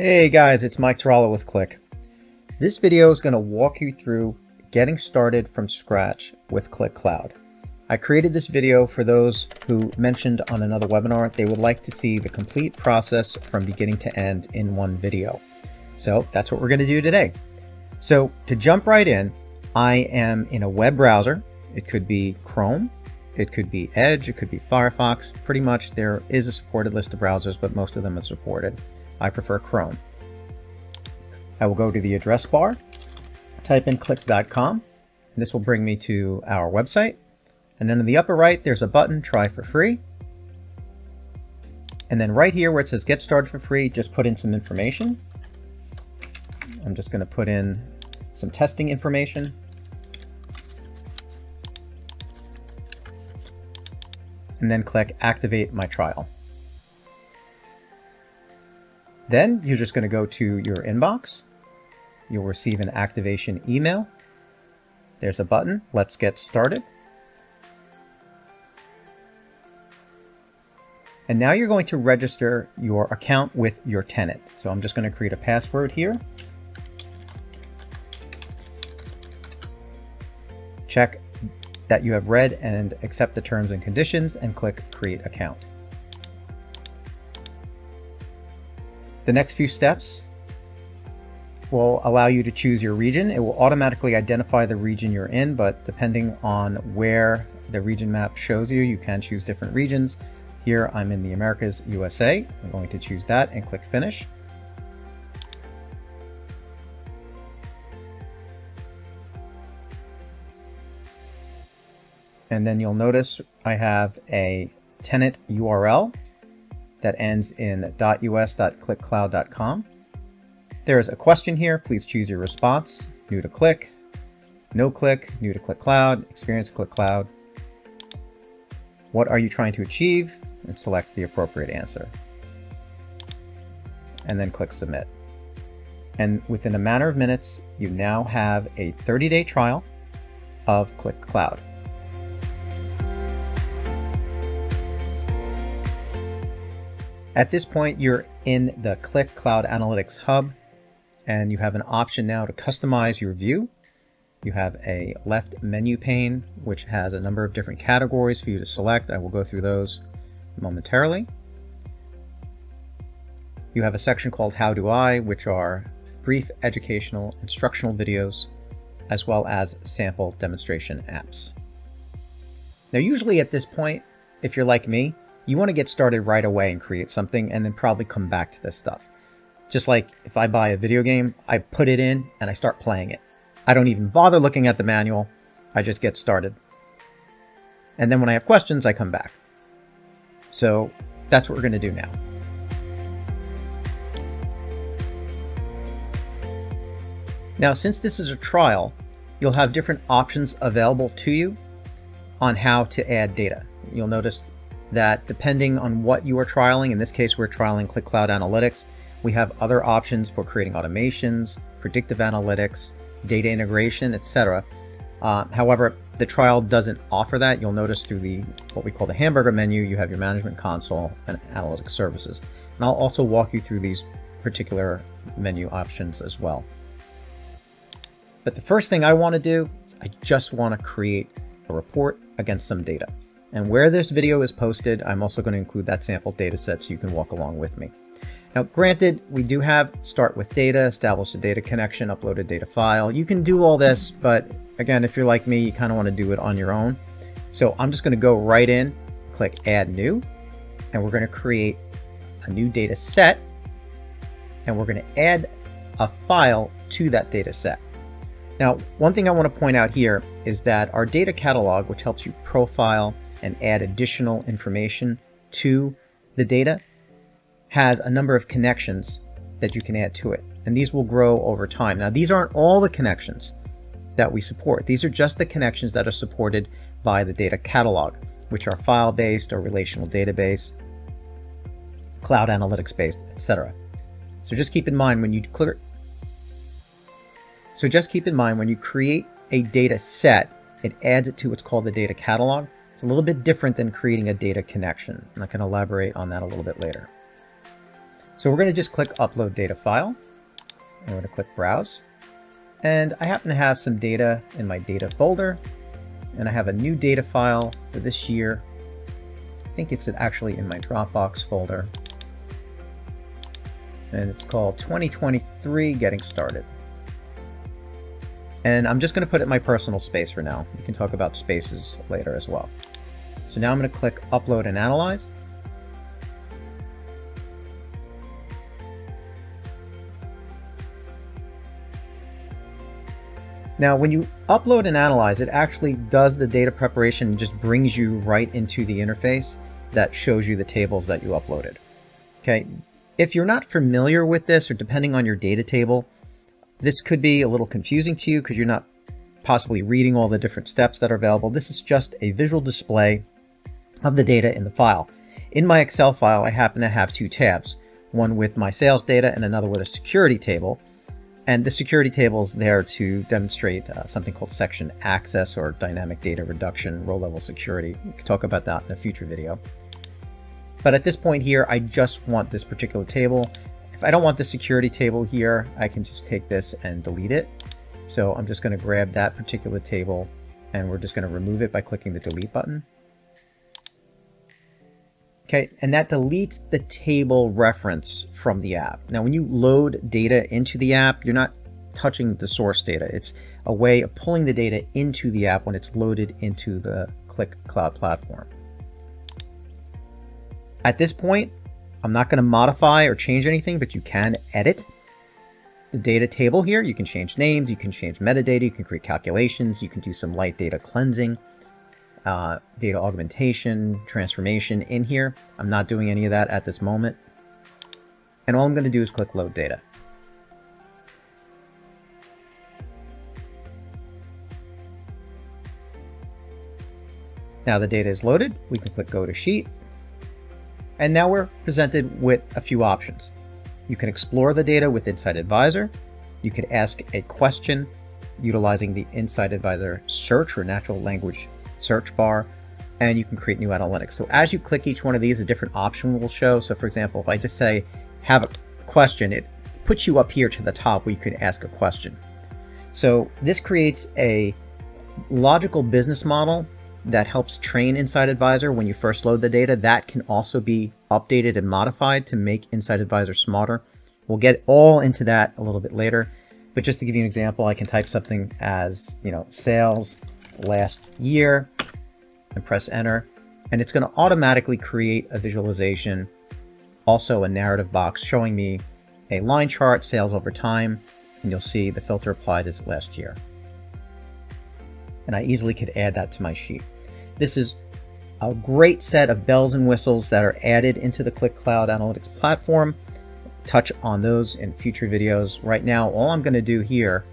Hey guys, it's Mike Tarallo with Qlik. This video is going to walk you through getting started from scratch with Qlik Cloud. I created this video for those who mentioned on another webinar they would like to see the complete process from beginning to end in one video. So that's what we're going to do today. So to jump right in, I am in a web browser. It could be Chrome, it could be Edge, it could be Firefox. Pretty much there is a supported list of browsers, but most of them are supported. I prefer Chrome. I will go to the address bar, type in qlik.com, and this will bring me to our website. And then in the upper right, there's a button, try for free. And then right here where it says get started for free, just put in some information. I'm just going to put in some testing information. And then click activate my trial. Then you're just going to go to your inbox. You'll receive an activation email. There's a button, let's get started. And now you're going to register your account with your tenant. So I'm just going to create a password here. Check that you have read and accept the terms and conditions and click create account. The next few steps will allow you to choose your region. It will automatically identify the region you're in, but depending on where the region map shows you, you can choose different regions. Here I'm in the Americas, USA. I'm going to choose that and click Finish. And then you'll notice I have a tenant URL that ends in .us.qlikcloud.com. There is a question here. Please choose your response. New to Qlik, no Qlik, new to Qlik Cloud, experience Qlik Cloud. What are you trying to achieve? And select the appropriate answer. And then click submit. And within a matter of minutes, you now have a 30-day trial of Qlik Cloud. At this point, you're in the Qlik Cloud Analytics Hub, and you have an option now to customize your view. You have a left menu pane, which has a number of different categories for you to select. I will go through those momentarily. You have a section called How Do I, which are brief educational instructional videos, as well as sample demonstration apps. Now, usually at this point, if you're like me, you want to get started right away and create something and then probably come back to this stuff. Just like if I buy a video game, I put it in and I start playing it. I don't even bother looking at the manual. I just get started. And then when I have questions, I come back. So that's what we're going to do now. Now, since this is a trial, you'll have different options available to you on how to add data. You'll notice that depending on what you are trialing, in this case we're trialing Qlik Cloud Analytics, we have other options for creating automations, predictive analytics, data integration, etc. Uh, however, the trial doesn't offer that. You'll notice through the what we call the hamburger menu, you have your management console and analytics services. And I'll also walk you through these particular menu options as well. But the first thing I want to do, I just want to create a report against some data. And where this video is posted, I'm also going to include that sample data set so you can walk along with me. Now, granted, we do have start with data, establish a data connection, upload a data file. You can do all this, but again, if you're like me, you kind of want to do it on your own. So I'm just going to go right in, click add new, and we're going to create a new data set, and we're going to add a file to that data set. Now, one thing I want to point out here is that our data catalog, which helps you profile and add additional information to the data has a number of connections that you can add to it. And these will grow over time. Now, these aren't all the connections that we support. These are just the connections that are supported by the data catalog, which are file-based or relational database, cloud analytics-based, etc. So just keep in mind when you so just keep in mind when you create a data set, it adds it to what's called the data catalog. It's a little bit different than creating a data connection, and I can elaborate on that a little bit later. So we're going to just click Upload Data File. We're going to click Browse. And I happen to have some data in my data folder. And I have a new data file for this year. I think it's actually in my Dropbox folder. And it's called 2023 Getting Started. And I'm just going to put it in my personal space for now. We can talk about spaces later as well. So now I'm going to click Upload and Analyze. Now, when you upload and analyze, it actually does the data preparation and just brings you right into the interface that shows you the tables that you uploaded. Okay, if you're not familiar with this or depending on your data table, this could be a little confusing to you because you're not possibly reading all the different steps that are available. This is just a visual display of the data in the file. In my Excel file, I happen to have two tabs, one with my sales data and another with a security table. And the security table is there to demonstrate uh, something called section access or dynamic data reduction, row level security. We can talk about that in a future video. But at this point here, I just want this particular table. If I don't want the security table here, I can just take this and delete it. So I'm just going to grab that particular table and we're just going to remove it by clicking the delete button. Okay, and that deletes the table reference from the app. Now, when you load data into the app, you're not touching the source data. It's a way of pulling the data into the app when it's loaded into the Qlik Cloud platform. At this point, I'm not going to modify or change anything, but you can edit the data table here. You can change names, you can change metadata, you can create calculations, you can do some light data cleansing uh, data augmentation, transformation in here. I'm not doing any of that at this moment. And all I'm going to do is click load data. Now the data is loaded, we can click go to sheet. And now we're presented with a few options. You can explore the data with Insight Advisor. You could ask a question utilizing the Insight Advisor search or natural language search bar, and you can create new analytics. So as you click each one of these, a different option will show. So for example, if I just say, have a question, it puts you up here to the top where you can ask a question. So this creates a logical business model that helps train Insight Advisor when you first load the data. That can also be updated and modified to make Insight Advisor smarter. We'll get all into that a little bit later. But just to give you an example, I can type something as, you know, sales last year and press enter. And it's going to automatically create a visualization, also a narrative box showing me a line chart, sales over time, and you'll see the filter applied is last year. And I easily could add that to my sheet. This is a great set of bells and whistles that are added into the Qlik Cloud Analytics platform. Touch on those in future videos. Right now, all I'm going to do here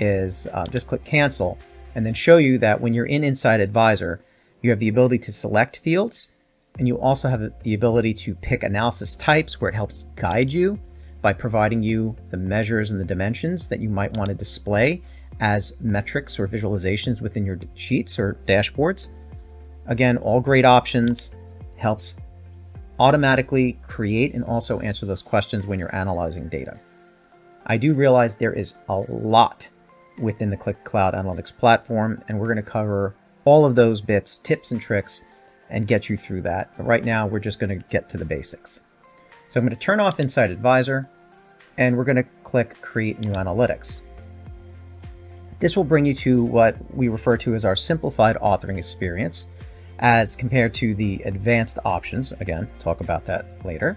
is uh, just click cancel and then show you that when you're in Insight Advisor, you have the ability to select fields, and you also have the ability to pick analysis types where it helps guide you by providing you the measures and the dimensions that you might want to display as metrics or visualizations within your sheets or dashboards. Again, all great options, helps automatically create and also answer those questions when you're analyzing data. I do realize there is a lot within the Qlik Cloud Analytics platform, and we're going to cover all of those bits, tips and tricks, and get you through that. But right now, we're just going to get to the basics. So I'm going to turn off Insight Advisor, and we're going to click Create New Analytics. This will bring you to what we refer to as our simplified authoring experience, as compared to the advanced options. Again, talk about that later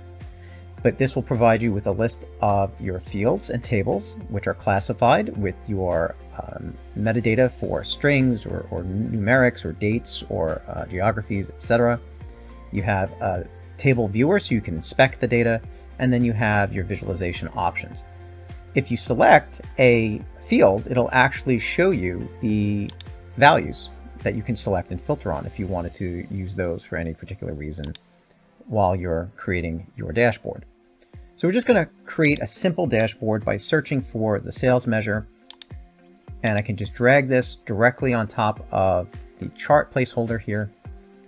but this will provide you with a list of your fields and tables, which are classified with your um, metadata for strings or, or, numerics or dates or uh, geographies, etc. You have a table viewer so you can inspect the data, and then you have your visualization options. If you select a field, it'll actually show you the values that you can select and filter on if you wanted to use those for any particular reason while you're creating your dashboard. So we're just going to create a simple dashboard by searching for the sales measure. And I can just drag this directly on top of the chart placeholder here.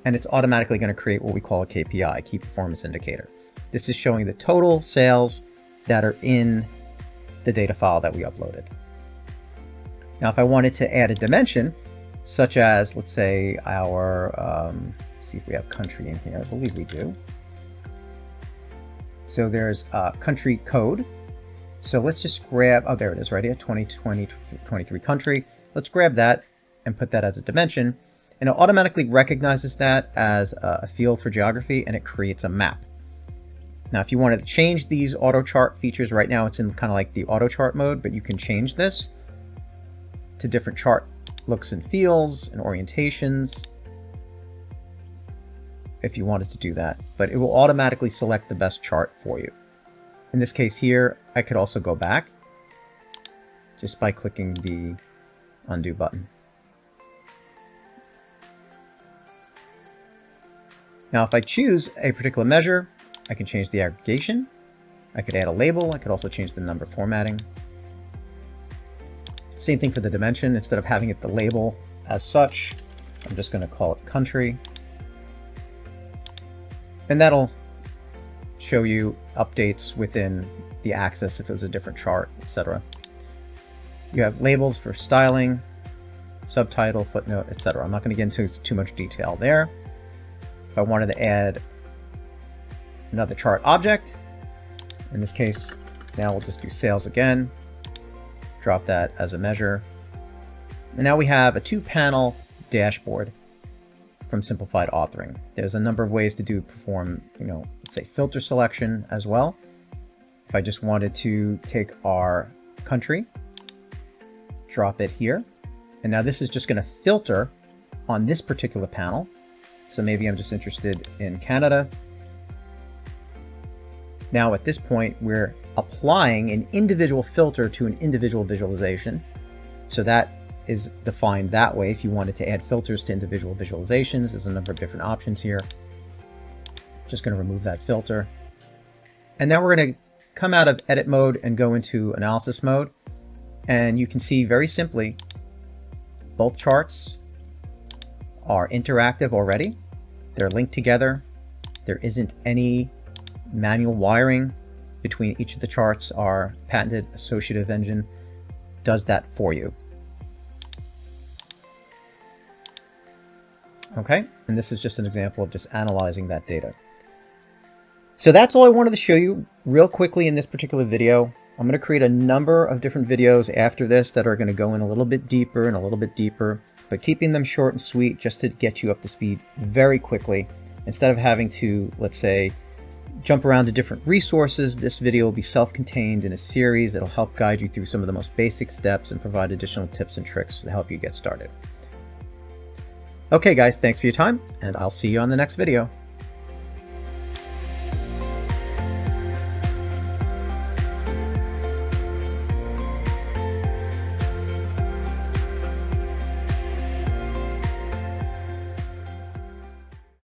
And it's automatically going to create what we call a KPI, Key Performance Indicator. This is showing the total sales that are in the data file that we uploaded. Now, if I wanted to add a dimension, such as, let's say, our, um, see if we have country in here. I believe we do. So there's a country code. So let's just grab, oh, there it is right here, 2020, 23 country. Let's grab that and put that as a dimension. And it automatically recognizes that as a field for geography and it creates a map. Now, if you wanted to change these auto chart features right now, it's in kind of like the auto chart mode, but you can change this to different chart looks and feels and orientations if you wanted to do that, but it will automatically select the best chart for you. In this case here, I could also go back just by clicking the undo button. Now if I choose a particular measure, I can change the aggregation, I could add a label, I could also change the number formatting. Same thing for the dimension, instead of having it the label as such, I'm just going to call it country. And that'll show you updates within the axis if it was a different chart, etc. You have labels for styling, subtitle, footnote, etc. I'm not going to get into too much detail there. If I wanted to add another chart object, in this case, now we'll just do sales again, drop that as a measure. And now we have a two-panel dashboard from simplified authoring. There's a number of ways to do perform, you know, let's say filter selection as well. If I just wanted to take our country, drop it here, and now this is just going to filter on this particular panel. So maybe I'm just interested in Canada. Now at this point, we're applying an individual filter to an individual visualization. So that is defined that way. If you wanted to add filters to individual visualizations, there's a number of different options here. Just going to remove that filter. And now we're going to come out of edit mode and go into analysis mode. And you can see very simply, both charts are interactive already. They're linked together. There isn't any manual wiring between each of the charts. Our patented associative engine does that for you. Okay, and this is just an example of just analyzing that data. So that's all I wanted to show you real quickly in this particular video. I'm going to create a number of different videos after this that are going to go in a little bit deeper and a little bit deeper, but keeping them short and sweet just to get you up to speed very quickly. Instead of having to, let's say, jump around to different resources, this video will be self-contained in a series that'll help guide you through some of the most basic steps and provide additional tips and tricks to help you get started. Okay guys, thanks for your time, and I'll see you on the next video.